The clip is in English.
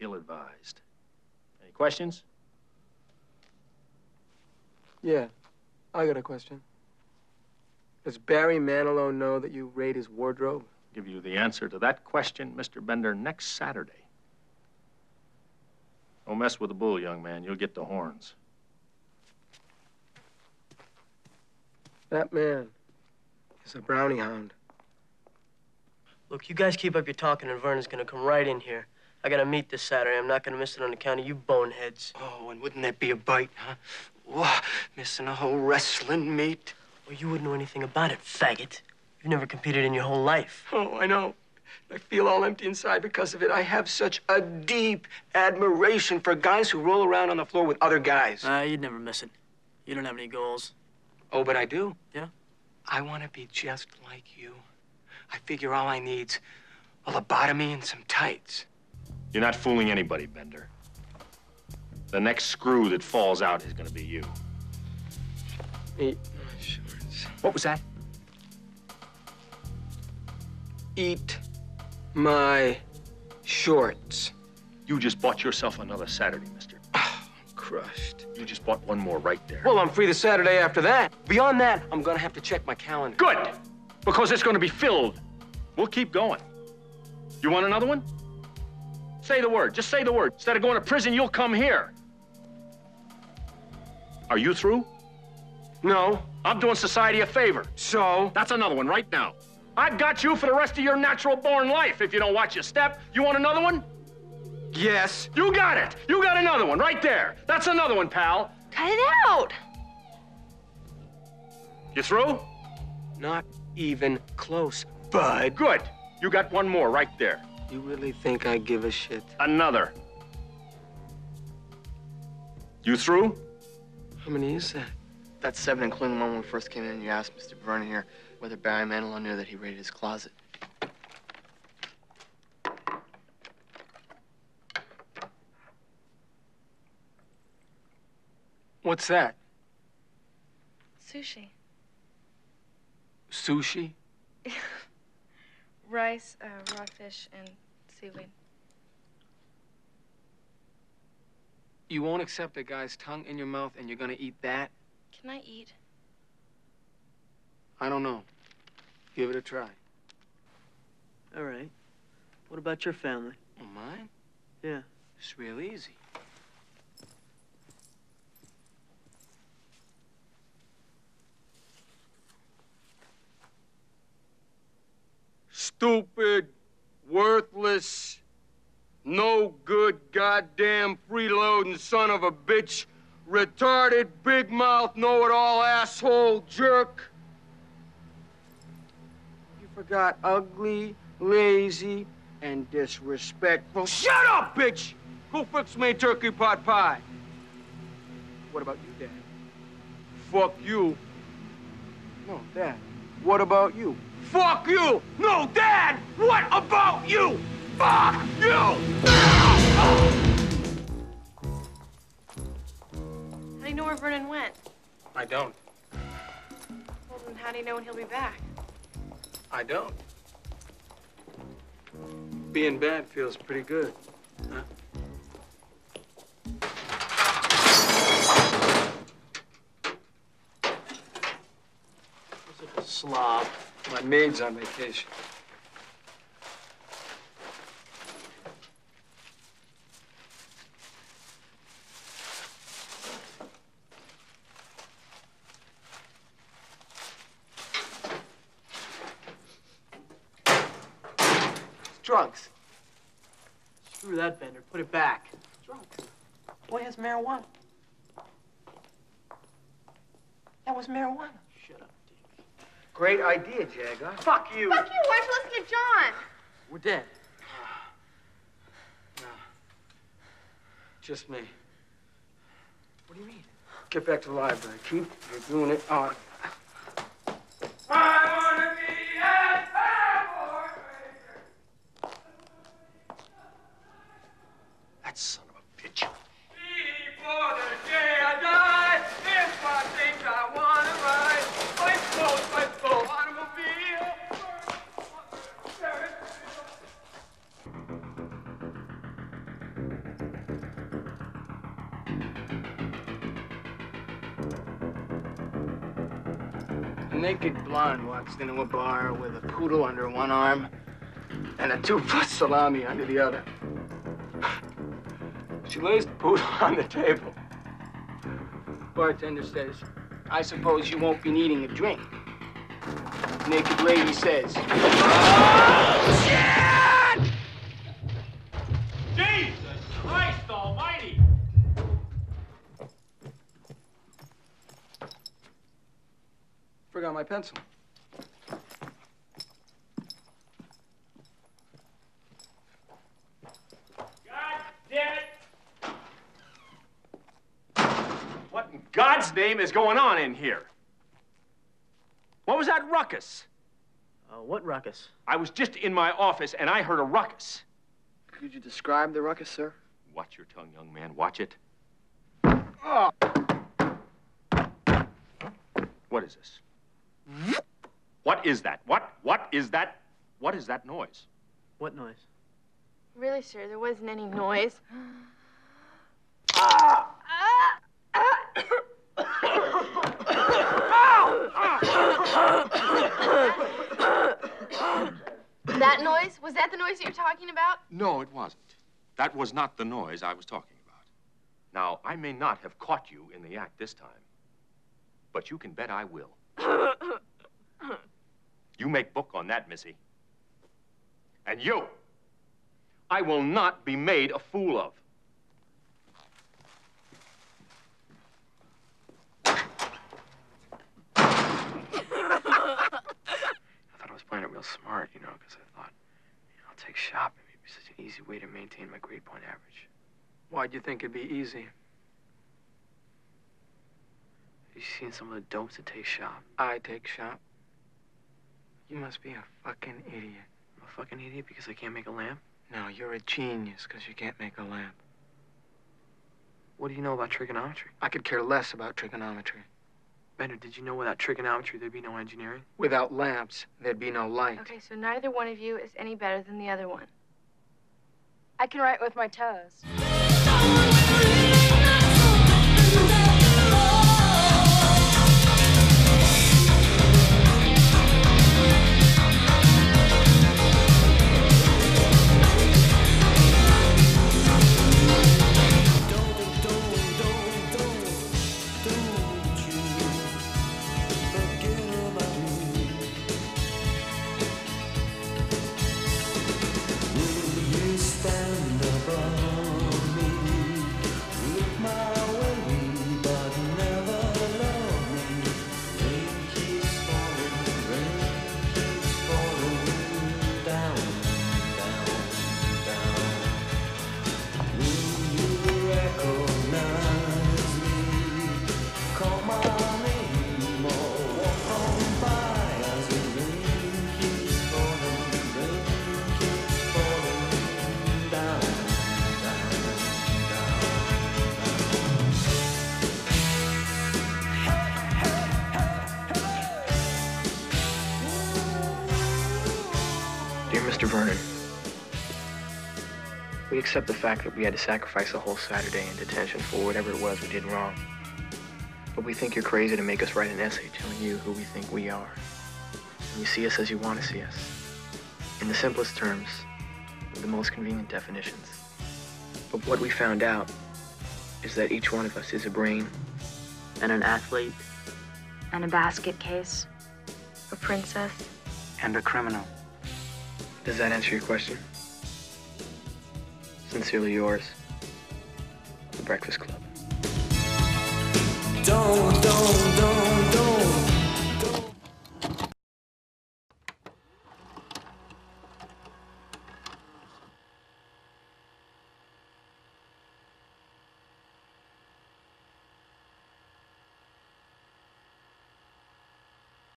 ill-advised. Any questions? Yeah, I got a question. Does Barry Manilow know that you raid his wardrobe? Give you the answer to that question, Mr. Bender, next Saturday. Don't mess with the bull, young man. You'll get the horns. That man is a brownie hound. Look, you guys keep up your talking, and Vernon's gonna come right in here. I got a meet this Saturday. I'm not gonna miss it on account of you boneheads. Oh, and wouldn't that be a bite, huh? Whoa, missing a whole wrestling meet. Well, you wouldn't know anything about it, faggot. You've never competed in your whole life. Oh, I know. I feel all empty inside because of it. I have such a deep admiration for guys who roll around on the floor with other guys. Uh, you'd never miss it. You don't have any goals. Oh, but I do. Yeah? I want to be just like you. I figure all I need's a lobotomy and some tights. You're not fooling anybody, Bender. The next screw that falls out is gonna be you. Eat my shorts. What was that? Eat my shorts. You just bought yourself another Saturday, mister. Ah, i'm Crushed. You just bought one more right there. Well, I'm free the Saturday after that. Beyond that, I'm gonna have to check my calendar. Good! Because it's gonna be filled. We'll keep going. You want another one? Say the word. Just say the word. Instead of going to prison, you'll come here. Are you through? No. I'm doing society a favor. So? That's another one right now. I've got you for the rest of your natural born life if you don't watch your step. You want another one? Yes. You got it. You got another one right there. That's another one, pal. Cut it out. You through? Not even close, bud. Good. You got one more right there. You really think I give a shit? Another. You through? How many is that? That's seven, including the one when we first came in and you asked Mr. Vernon here whether Barry Manilow knew that he raided his closet. What's that? Sushi. Sushi? Rice, uh, raw fish, and seaweed. You won't accept a guy's tongue in your mouth and you're gonna eat that? Can I eat? I don't know. Give it a try. All right. What about your family? Oh, mine? Yeah. It's real easy. Stupid, worthless, no good, goddamn freeloading son of a bitch, retarded, big mouth, know it all asshole jerk. You forgot ugly, lazy, and disrespectful. Shut up, bitch! Go fix me a turkey pot pie. What about you, Dad? Fuck you. No, Dad. What about you? Fuck you! No, Dad! What about you? Fuck you! How do you know where Vernon went? I don't. Well, then how do you know when he'll be back? I don't. Being bad feels pretty good. Slob. My maid's on vacation. Drugs. Screw that, Bender. Put it back. Drugs. Boy has marijuana. That was marijuana. Shut up. Great idea, Jagger. Fuck you. Fuck you! Why don't you listen to John? We're dead. Ah. Ah. Just me. What do you mean? Get back to the library. Keep you're doing it on. That son of a bitch. Naked blonde walks into a bar with a poodle under one arm and a two-foot salami under the other. She lays the poodle on the table. Bartender says, I suppose you won't be needing a drink. Naked lady says, Jesus Forgot my pencil. God damn it! What in God's name is going on in here? What was that ruckus? Uh, what ruckus? I was just in my office and I heard a ruckus. Could you describe the ruckus, sir? Watch your tongue, young man. Watch it. oh, What is this? What is that? What? What is that? What is that noise? What noise? Really, sir, there wasn't any mm-hmm. noise. that noise? Was that the noise that you're talking about? No, it wasn't. That was not the noise I was talking about. Now, I may not have caught you in the act this time, but you can bet I will. You make book on that, Missy. And you, I will not be made a fool of. I thought I was playing it real smart, you know, because I thought, you know, I'll take shopping. It'd be such an easy way to maintain my grade point average. Why'd you think it'd be easy? Have you seen some of the dopes that take shop? I take shop. You must be a fucking idiot. I'm a fucking idiot because I can't make a lamp. No, you're a genius because you can't make a lamp. What do you know about trigonometry? I could care less about trigonometry. Bender, did you know without trigonometry there'd be no engineering? Without lamps, there'd be no light. Okay, so neither one of you is any better than the other one. I can write with my toes. We accept the fact that we had to sacrifice a whole Saturday in detention for whatever it was we did wrong. But we think you're crazy to make us write an essay telling you who we think we are. And you see us as you want to see us. In the simplest terms, with the most convenient definitions. But what we found out is that each one of us is a brain And an athlete? And a basket case. A princess. And a criminal. Does that answer your question? Sincerely yours, The Breakfast Club. Don't, don't,